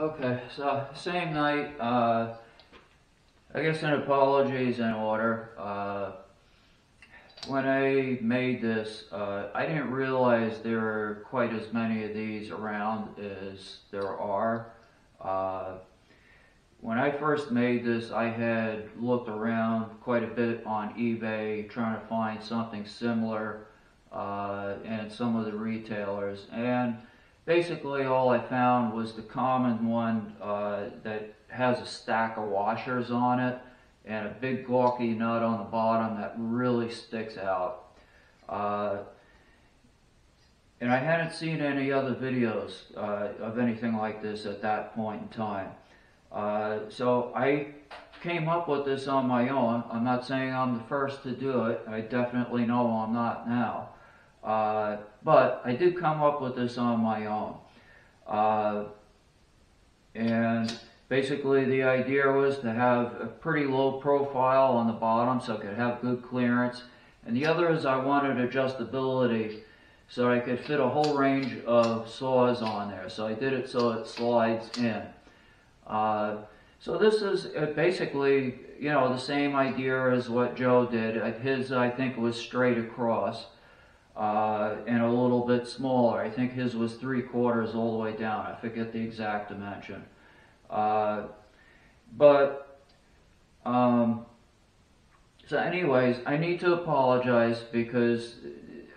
Okay, so same night, uh, I guess an apology is in order. Uh, when I made this, uh, I didn't realize there were quite as many of these around as there are. Uh, when I first made this, I had looked around quite a bit on eBay trying to find something similar uh, and some of the retailers. And basically all I found was the common one uh, that has a stack of washers on it and a big gawky nut on the bottom that really sticks out. Uh, and I hadn't seen any other videos uh, of anything like this at that point in time. Uh, so I came up with this on my own. I'm not saying I'm the first to do it. I definitely know I'm not now. Uh, but I did come up with this on my own. Uh, and basically the idea was to have a pretty low profile on the bottom so it could have good clearance. And the other is I wanted adjustability so I could fit a whole range of saws on there. So I did it so it slides in. Uh, so this is uh, basically, you know, the same idea as what Joe did. His, I think, was straight across uh, and a little bit smaller. I think his was three quarters all the way down. I forget the exact dimension. Uh, but, um, so anyways, I need to apologize because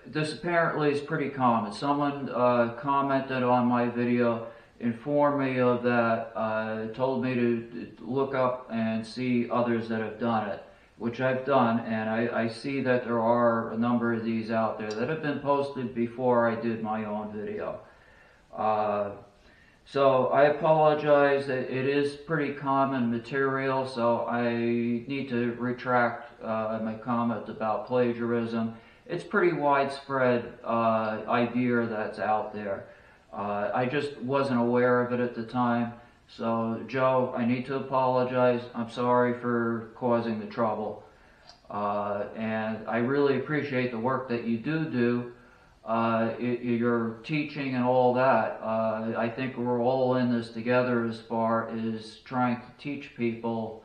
this apparently is pretty common. Someone uh, commented on my video, informed me of that, uh, told me to look up and see others that have done it which I've done, and I, I, see that there are a number of these out there that have been posted before I did my own video. Uh, so I apologize that it is pretty common material, so I need to retract uh, my comment about plagiarism. It's pretty widespread uh, idea that's out there. Uh, I just wasn't aware of it at the time. So, Joe, I need to apologize. I'm sorry for causing the trouble. Uh, and I really appreciate the work that you do do. Uh, your teaching and all that. Uh, I think we're all in this together as far as trying to teach people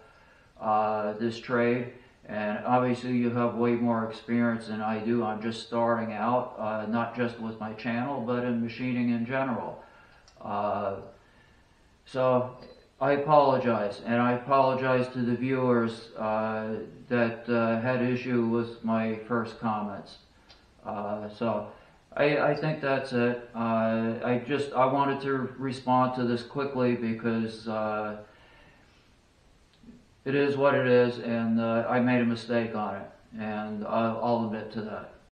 uh, this trade. And obviously you have way more experience than I do. I'm just starting out, uh, not just with my channel, but in machining in general. So I apologize, and I apologize to the viewers uh, that uh, had issue with my first comments. Uh, so I, I, think that's it. Uh, I just I wanted to respond to this quickly because uh, it is what it is, and uh, I made a mistake on it, and I'll, I'll admit to that.